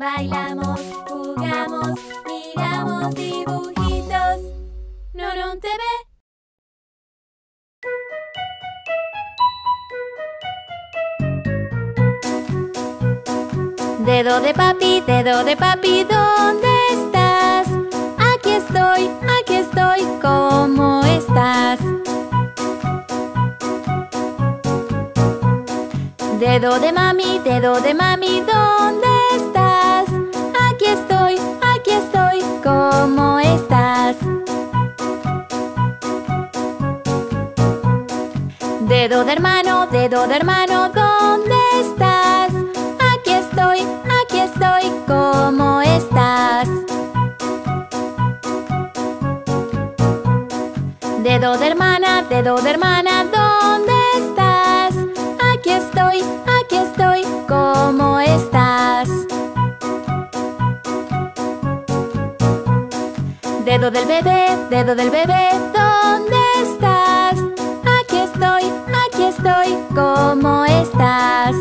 Bailamos, jugamos, miramos dibujitos. Nonon TV. Dedo de papi, dedo de papi, ¿dónde estás? Aquí estoy, aquí estoy, ¿cómo estás? Dedo de mami, dedo de mami, ¿dónde Dedo de hermano, dedo de hermano, ¿dónde estás? Aquí estoy, aquí estoy, ¿cómo estás? Dedo de hermana, dedo de hermana, ¿dónde estás? Aquí estoy, aquí estoy, Dedo del bebé, dedo del bebé, ¿dónde estás? Aquí estoy, aquí estoy, ¿cómo estás?